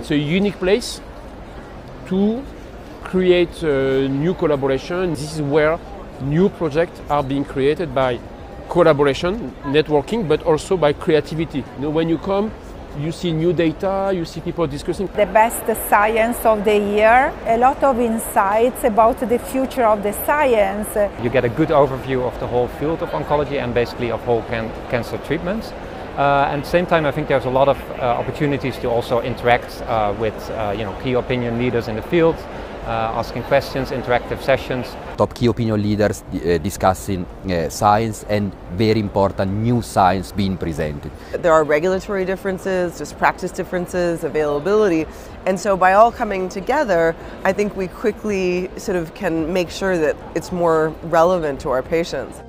it's a unique place to create uh, new collaboration. This is where new projects are being created by collaboration, networking, but also by creativity. You know, when you come, you see new data, you see people discussing. The best science of the year, a lot of insights about the future of the science. You get a good overview of the whole field of oncology and basically of whole can cancer treatments. Uh, and at the same time, I think there's a lot of uh, opportunities to also interact uh, with uh, you know, key opinion leaders in the field, uh, asking questions, interactive sessions. Top key opinion leaders uh, discussing science and very important new science being presented. There are regulatory differences, just practice differences, availability, and so by all coming together, I think we quickly sort of can make sure that it's more relevant to our patients.